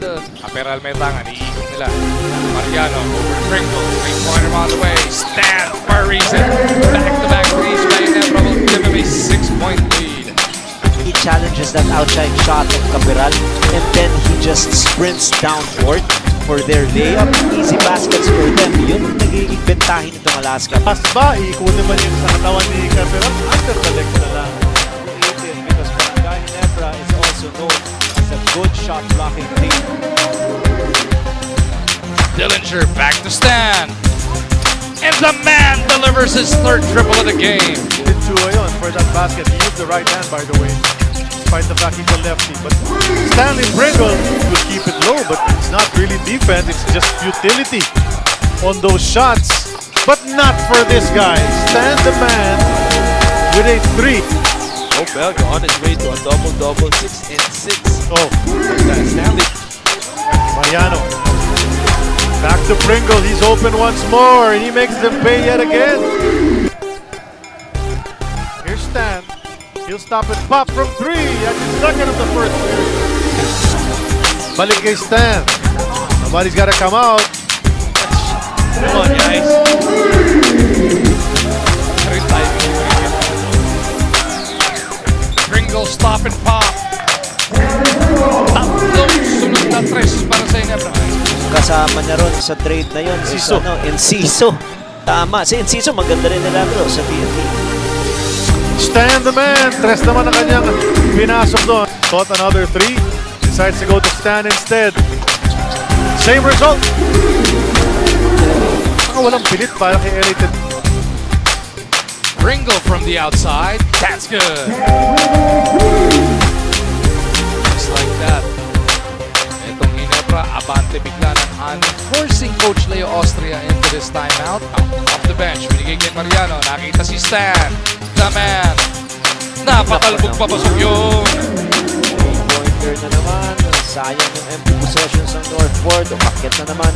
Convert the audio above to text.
yun. Aperal may tangan, iikot nila. Mariano, over to Pringle, three-pointer on the way. Stan buries it. Back-to-back threes by Ginebra will give him a six-point lead. He challenges that outside shot of Caperal and then he just sprints down court for their layup. Easy baskets for them. Yun ang nagiging bentahin itong Alaska. Pas ba, ikunin man yung sa katawan ni Caperal, under the leg na lang. Good shot blocking team. Dillinger back to Stan. And the man delivers his third triple of the game. Did two ayun for that basket. He used the right hand, by the way. Despite the fact he's a lefty. But Stanley Pringle will keep it low, but it's not really defense. It's just utility on those shots. But not for this guy. Stan the man with a three. Belga on his way to a double-double, six and six. Oh, That Stanley Mariano. Back to Pringle. He's open once more, and he makes them pay yet again. Here's Stan. He'll stop and pop from three at the second of the first period. Balik kay Stan. Somebody's got to come out. Come on, guys. Pringle stop and pop. Tatlong sunod na tres para sa Inebra. Kasama niya ron sa trade na yun is Enciso. ano, Enciso. Tama. Si Enciso maganda rin nilagro sa PNP. Stan the man. Tres naman ang kanyang pinasok doon. Thought another three. Decides to go to Stan instead. Same result. Baka walang pilit para kay Elited. Pringle from the outside. That's good. Just like that. Itong Ginebra, abante bigla ng. Forcing Coach Leo Austria into this timeout. Off the bench, binigay kay Mariano. Nakita si Stan. The man. Napatalbog papasok yun. Three-pointer na naman. Sayang yung empty possessions ng. Umakyat na naman.